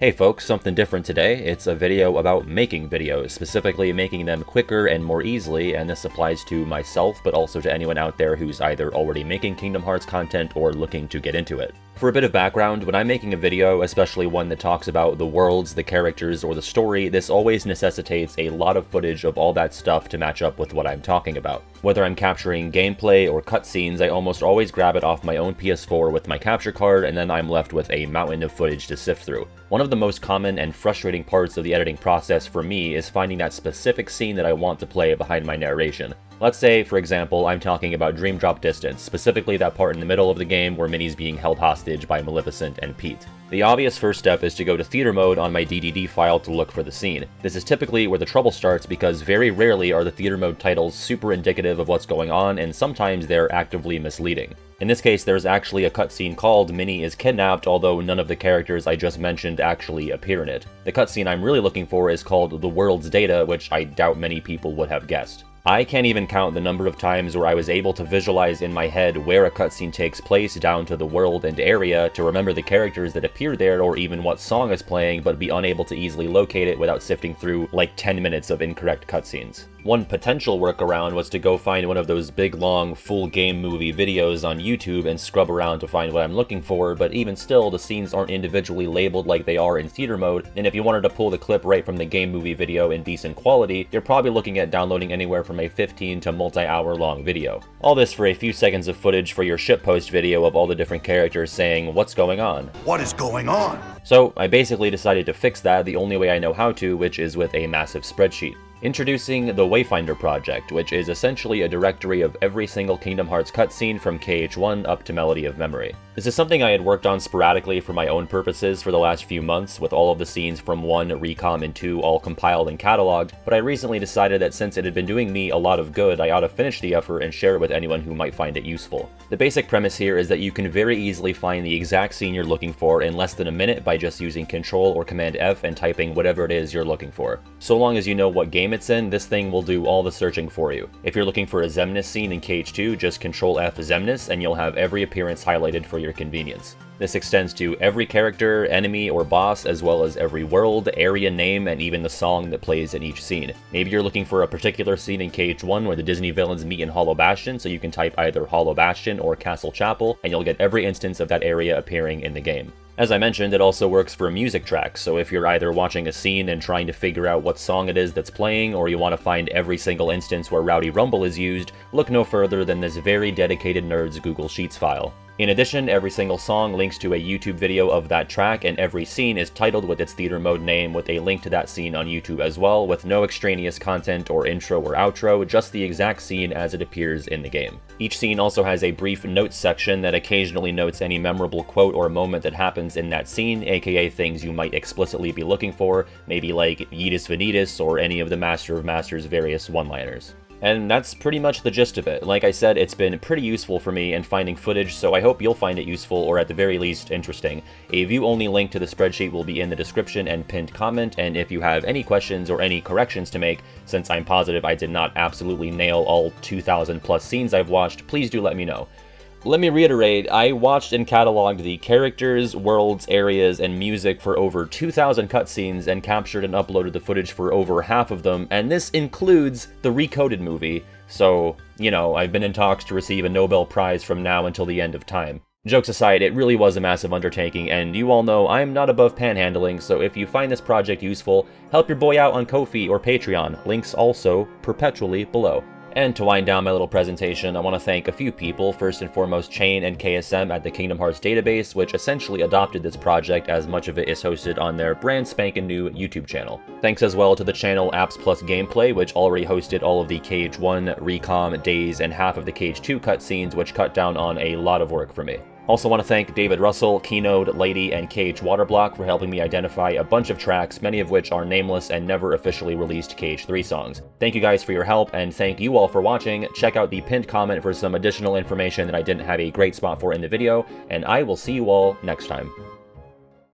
Hey folks, something different today. It's a video about making videos, specifically making them quicker and more easily, and this applies to myself, but also to anyone out there who's either already making Kingdom Hearts content or looking to get into it. For a bit of background, when I'm making a video, especially one that talks about the worlds, the characters, or the story, this always necessitates a lot of footage of all that stuff to match up with what I'm talking about. Whether I'm capturing gameplay or cutscenes, I almost always grab it off my own PS4 with my capture card, and then I'm left with a mountain of footage to sift through. One of the most common and frustrating parts of the editing process for me is finding that specific scene that I want to play behind my narration. Let's say, for example, I'm talking about Dream Drop Distance, specifically that part in the middle of the game where Minnie's being held hostage by Maleficent and Pete. The obvious first step is to go to theater mode on my DDD file to look for the scene. This is typically where the trouble starts because very rarely are the theater mode titles super indicative of what's going on, and sometimes they're actively misleading. In this case, there's actually a cutscene called Minnie is Kidnapped, although none of the characters I just mentioned actually appear in it. The cutscene I'm really looking for is called The World's Data, which I doubt many people would have guessed. I can't even count the number of times where I was able to visualize in my head where a cutscene takes place down to the world and area to remember the characters that appear there or even what song is playing, but be unable to easily locate it without sifting through like 10 minutes of incorrect cutscenes. One potential workaround was to go find one of those big long full game movie videos on YouTube and scrub around to find what I'm looking for, but even still, the scenes aren't individually labeled like they are in theater mode, and if you wanted to pull the clip right from the game movie video in decent quality, you're probably looking at downloading anywhere from a 15 to multi-hour long video. All this for a few seconds of footage for your shitpost video of all the different characters saying, what's going on? What is going on? So I basically decided to fix that the only way I know how to, which is with a massive spreadsheet. Introducing the Wayfinder project, which is essentially a directory of every single Kingdom Hearts cutscene from KH1 up to Melody of Memory. This is something I had worked on sporadically for my own purposes for the last few months, with all of the scenes from 1, Recom, and 2 all compiled and cataloged, but I recently decided that since it had been doing me a lot of good, I ought to finish the effort and share it with anyone who might find it useful. The basic premise here is that you can very easily find the exact scene you're looking for in less than a minute by just using Control or Command F and typing whatever it is you're looking for. So long as you know what game it's in, this thing will do all the searching for you. If you're looking for a Xemnas scene in KH2, just Control F Xemnas and you'll have every appearance highlighted for your convenience. This extends to every character, enemy, or boss, as well as every world, area name, and even the song that plays in each scene. Maybe you're looking for a particular scene in KH1 where the Disney villains meet in Hollow Bastion, so you can type either Hollow Bastion or Castle Chapel, and you'll get every instance of that area appearing in the game. As I mentioned, it also works for music tracks, so if you're either watching a scene and trying to figure out what song it is that's playing, or you want to find every single instance where Rowdy Rumble is used, look no further than this very dedicated nerd's Google Sheets file. In addition, every single song links to a YouTube video of that track, and every scene is titled with its theater mode name with a link to that scene on YouTube as well, with no extraneous content or intro or outro, just the exact scene as it appears in the game. Each scene also has a brief notes section that occasionally notes any memorable quote or moment that happens in that scene, aka things you might explicitly be looking for, maybe like Yeetus Vanitas or any of the Master of Masters' various one-liners. And that's pretty much the gist of it. Like I said, it's been pretty useful for me in finding footage, so I hope you'll find it useful or at the very least interesting. A view-only link to the spreadsheet will be in the description and pinned comment, and if you have any questions or any corrections to make, since I'm positive I did not absolutely nail all 2,000 plus scenes I've watched, please do let me know. Let me reiterate, I watched and cataloged the characters, worlds, areas, and music for over 2,000 cutscenes and captured and uploaded the footage for over half of them, and this includes the Recoded movie, so, you know, I've been in talks to receive a Nobel Prize from now until the end of time. Jokes aside, it really was a massive undertaking, and you all know I'm not above panhandling, so if you find this project useful, help your boy out on Ko-fi or Patreon, links also perpetually below. And to wind down my little presentation, I want to thank a few people, first and foremost Chain and KSM at the Kingdom Hearts database, which essentially adopted this project as much of it is hosted on their brand spanking new YouTube channel. Thanks as well to the channel Apps Plus Gameplay, which already hosted all of the KH1, Recom, Days, and half of the KH2 cutscenes, which cut down on a lot of work for me. Also want to thank David Russell, Keynote, Lady, and KH Waterblock for helping me identify a bunch of tracks, many of which are nameless and never officially released KH3 songs. Thank you guys for your help, and thank you all for watching. Check out the pinned comment for some additional information that I didn't have a great spot for in the video, and I will see you all next time.